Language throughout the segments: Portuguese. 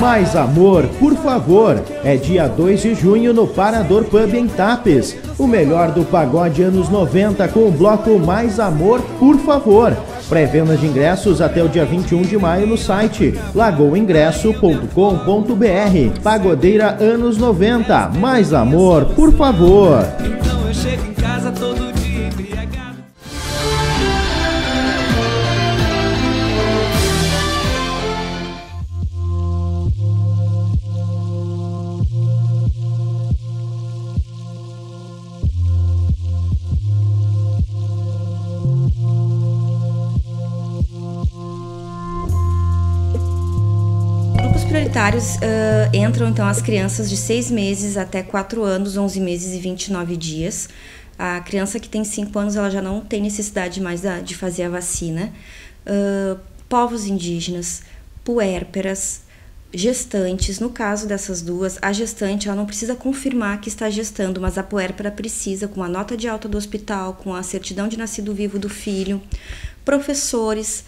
Mais amor, por favor. É dia 2 de junho no Parador Pub em Tapes. O melhor do pagode anos 90 com o bloco Mais Amor, por favor. Pré-venda de ingressos até o dia 21 de maio no site lagoaingresso.com.br. Pagodeira anos 90. Mais amor, por favor. Prioritários uh, entram então as crianças de 6 meses até 4 anos, 11 meses e 29 dias. A criança que tem 5 anos ela já não tem necessidade mais da, de fazer a vacina. Uh, povos indígenas, puérperas, gestantes. No caso dessas duas, a gestante ela não precisa confirmar que está gestando, mas a puérpera precisa, com a nota de alta do hospital, com a certidão de nascido vivo do filho. Professores,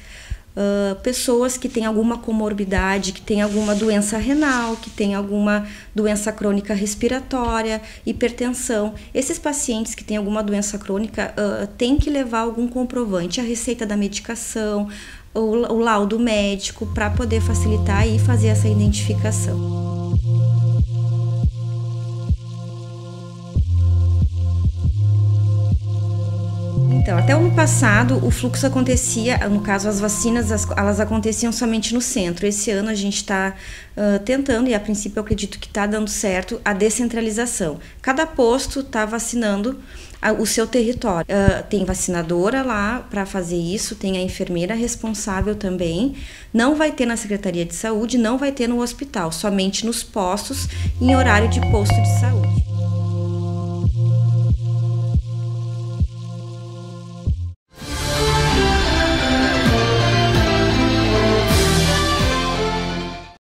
Uh, pessoas que têm alguma comorbidade, que têm alguma doença renal, que têm alguma doença crônica respiratória, hipertensão. Esses pacientes que têm alguma doença crônica uh, têm que levar algum comprovante, a receita da medicação, o, o laudo médico, para poder facilitar e fazer essa identificação. Então, até o ano passado, o fluxo acontecia, no caso, as vacinas, elas aconteciam somente no centro. Esse ano a gente está uh, tentando, e a princípio eu acredito que está dando certo, a descentralização. Cada posto está vacinando o seu território. Uh, tem vacinadora lá para fazer isso, tem a enfermeira responsável também. Não vai ter na Secretaria de Saúde, não vai ter no hospital, somente nos postos em horário de posto de saúde.